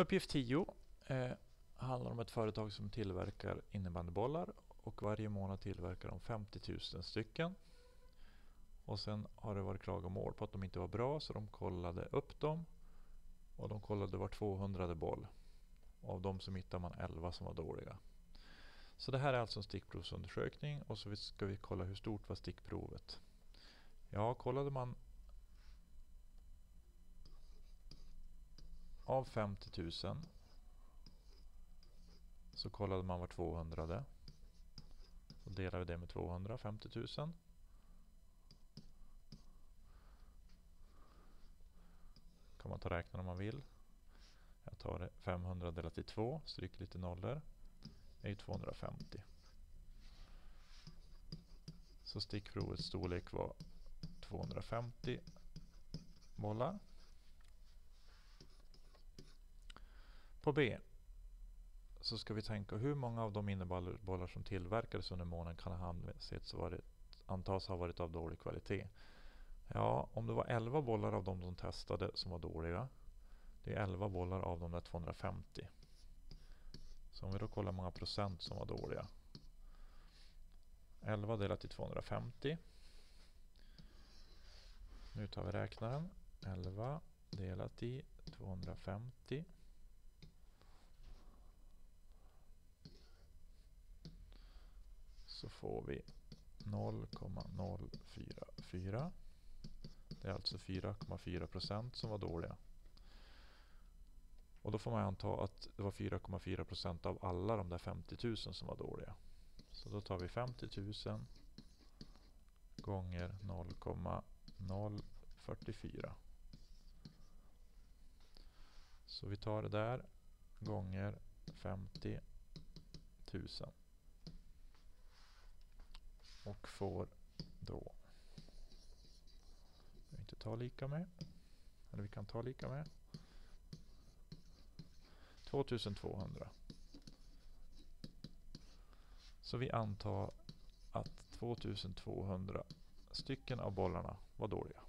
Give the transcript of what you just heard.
Uppgift 10 eh, handlar om ett företag som tillverkar innebandybollar och varje månad tillverkar de 50 000 stycken. Och sen har det varit klagomål på att de inte var bra så de kollade upp dem och de kollade var 200 boll. Och av dem så hittade man 11 som var dåliga. Så det här är alltså en stickprovsundersökning och så ska vi kolla hur stort var stickprovet. Ja, kollade man av 50 000 så kollade man var 200 Så delar vi det med 200, 50 000. kan man ta räkna om man vill. Jag tar 500 delat i 2, stryker lite nollor. Det är 250. Så stickprovets storlek var 250 bollar. På B så ska vi tänka hur många av de innebollar som tillverkades under månaden kan ha ansetts varit, antas ha varit av dålig kvalitet. Ja, om det var 11 bollar av de de testade som var dåliga. Det är 11 bollar av de där 250. Så om vi då kollar hur många procent som var dåliga. 11 delat till 250. Nu tar vi räknaren. 11 delat i 250. Så får vi 0,044. Det är alltså 4,4 procent som var dåliga. Och då får man anta att det var 4,4 procent av alla de där 50 000 som var dåliga. Så då tar vi 50 000 gånger 0,044. Så vi tar det där gånger 50 000. Och får då inte ta lika med. Eller vi kan ta lika med. 2200. Så vi antar att 2200 stycken av bollarna var dåliga.